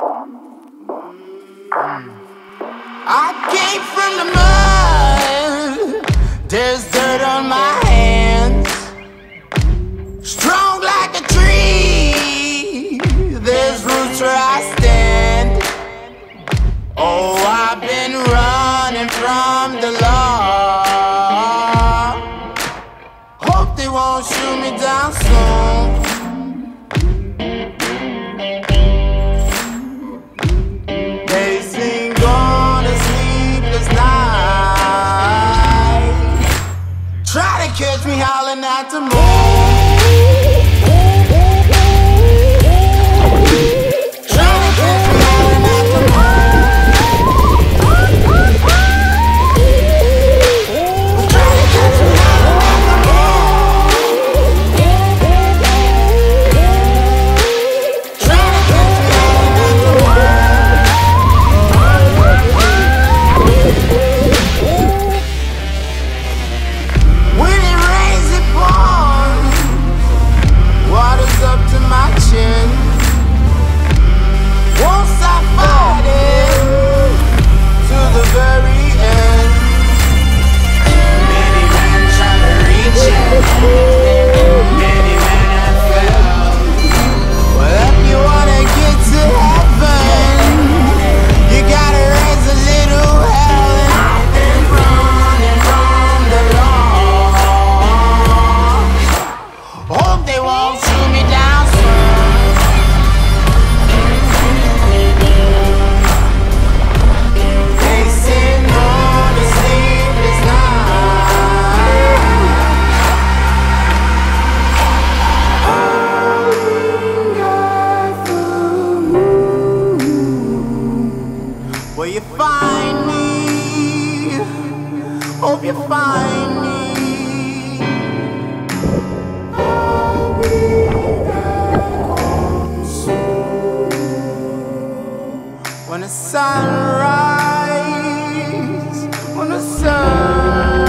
I came from the mud. There's dirt on my hands. Strong like a tree. There's roots where I stand. Oh, I've been running from the law. to move. hope you find me. I'll be soon. When the sun rises, when the sun